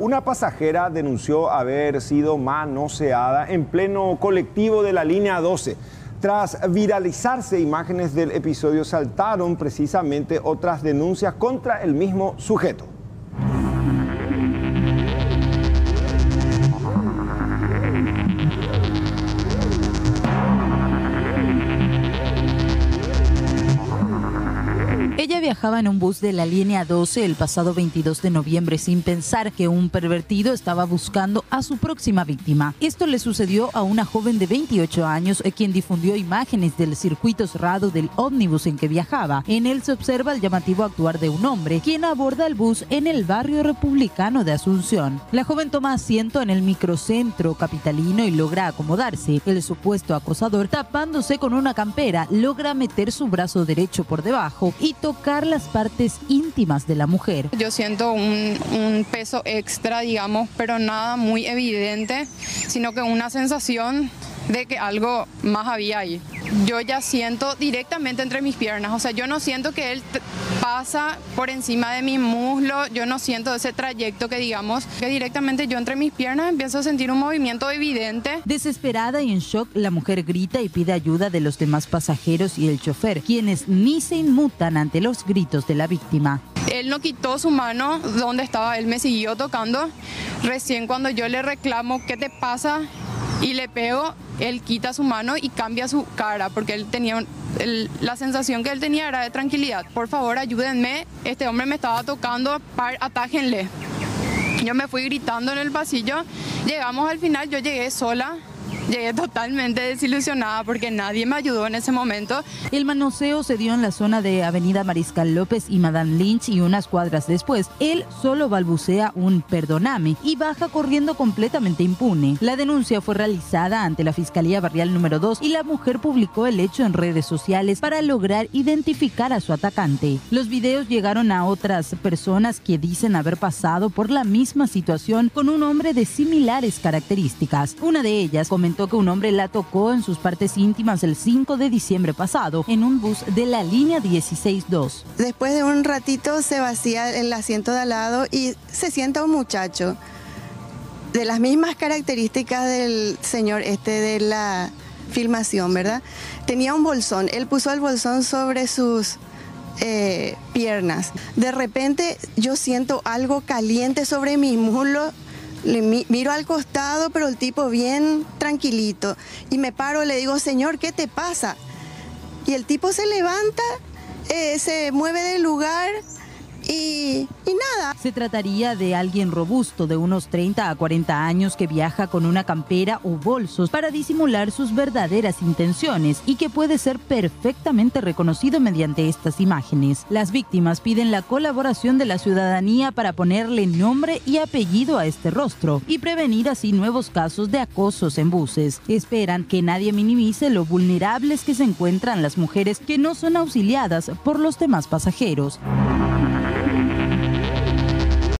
Una pasajera denunció haber sido manoseada en pleno colectivo de la línea 12. Tras viralizarse imágenes del episodio, saltaron precisamente otras denuncias contra el mismo sujeto. Viajaba en un bus de la línea 12 el pasado 22 de noviembre sin pensar que un pervertido estaba buscando a su próxima víctima. Esto le sucedió a una joven de 28 años eh, quien difundió imágenes del circuito cerrado del ómnibus en que viajaba. En él se observa el llamativo actuar de un hombre quien aborda el bus en el barrio republicano de Asunción. La joven toma asiento en el microcentro capitalino y logra acomodarse. El supuesto acosador, tapándose con una campera, logra meter su brazo derecho por debajo y toca las partes íntimas de la mujer. Yo siento un, un, peso extra, digamos, pero nada muy evidente, sino que una sensación de que algo más había ahí. Yo ya siento directamente entre mis piernas, o sea, yo no siento que él pasa por encima de mi muslo, yo no siento ese trayecto que digamos, que directamente yo entre mis piernas empiezo a sentir un movimiento evidente. Desesperada y en shock, la mujer grita y pide ayuda de los demás pasajeros y el chofer, quienes ni se inmutan ante los gritos de la víctima. Él no quitó su mano donde estaba, él me siguió tocando. Recién cuando yo le reclamo, ¿qué te pasa? Y le pego, él quita su mano y cambia su cara porque él tenía la sensación que él tenía era de tranquilidad. Por favor, ayúdenme, este hombre me estaba tocando, par, atájenle. Yo me fui gritando en el pasillo, llegamos al final, yo llegué sola, Llegué totalmente desilusionada porque nadie me ayudó en ese momento. El manoseo se dio en la zona de Avenida Mariscal López y Madame Lynch y unas cuadras después, él solo balbucea un perdoname y baja corriendo completamente impune. La denuncia fue realizada ante la Fiscalía Barrial número 2 y la mujer publicó el hecho en redes sociales para lograr identificar a su atacante. Los videos llegaron a otras personas que dicen haber pasado por la misma situación con un hombre de similares características. Una de ellas comentó que un hombre la tocó en sus partes íntimas el 5 de diciembre pasado en un bus de la línea 16-2. Después de un ratito se vacía el asiento de al lado y se sienta un muchacho de las mismas características del señor este de la filmación, ¿verdad? Tenía un bolsón, él puso el bolsón sobre sus eh, piernas. De repente yo siento algo caliente sobre mi muslo le miro al costado, pero el tipo bien tranquilito. Y me paro, le digo, señor, ¿qué te pasa? Y el tipo se levanta, eh, se mueve del lugar. Se trataría de alguien robusto de unos 30 a 40 años que viaja con una campera o bolsos para disimular sus verdaderas intenciones y que puede ser perfectamente reconocido mediante estas imágenes. Las víctimas piden la colaboración de la ciudadanía para ponerle nombre y apellido a este rostro y prevenir así nuevos casos de acosos en buses. Esperan que nadie minimice lo vulnerables que se encuentran las mujeres que no son auxiliadas por los demás pasajeros.